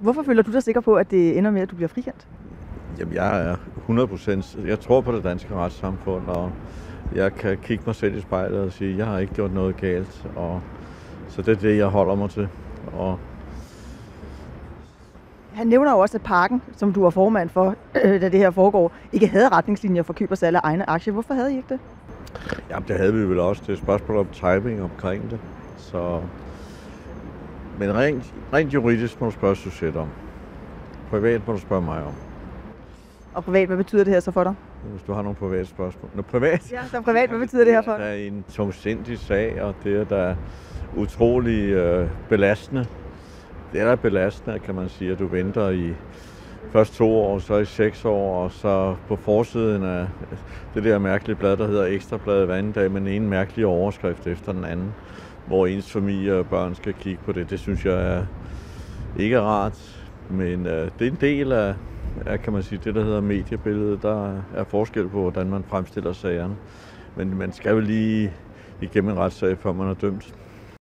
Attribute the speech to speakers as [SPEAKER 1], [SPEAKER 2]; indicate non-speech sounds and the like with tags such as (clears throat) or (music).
[SPEAKER 1] Hvorfor føler du dig sikker på, at det ender med, at du bliver frikendt?
[SPEAKER 2] Jamen, jeg er 100 procent... Jeg tror på det danske retssamfund, og jeg kan kigge mig selv i spejlet og sige, at jeg har ikke gjort noget galt. Og, så det er det, jeg holder mig til. Og
[SPEAKER 1] Han nævner jo også, at parken, som du var formand for, (clears throat) da det her foregår, ikke havde retningslinjer for køb og salg af egne aktier. Hvorfor havde I ikke det?
[SPEAKER 2] jamen, det havde vi vel også. Det er et spørgsmål om timing omkring det. Så... Men rent, rent juridisk må du spørge Suzette om. Privat må du spørge mig om.
[SPEAKER 1] Og privat, hvad betyder det her så for dig?
[SPEAKER 2] Hvis du har nogle private spørgsmål. Nå, privat?
[SPEAKER 1] Ja, så privat, hvad betyder det her for
[SPEAKER 2] Det
[SPEAKER 1] dig?
[SPEAKER 2] er en tungsindig sag, og det er da utrolig øh, belastende. Det er da belastende, kan man sige, at du venter i først to år, så i seks år, og så på forsiden af det der mærkelige blad, der hedder Ekstrabladet hver anden dag, med en mærkelig overskrift efter den anden, hvor ens familie og børn skal kigge på det. Det synes jeg er ikke er rart, men øh, det er en del af, af, kan man sige, det der hedder mediebilledet. Der er forskel på, hvordan man fremstiller sagerne. Men man skal jo lige igennem en retssag, før man er dømt.